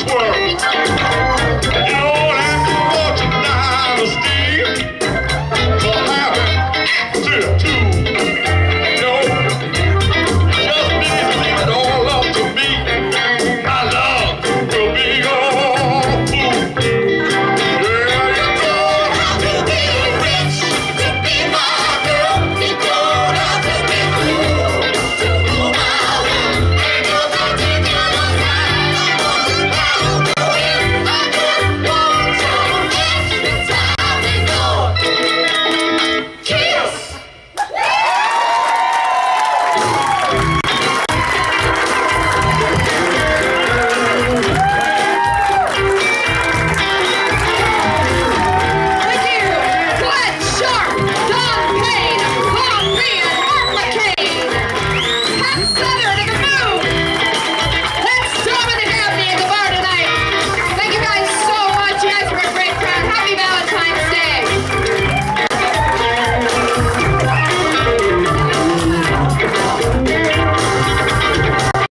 Twerk.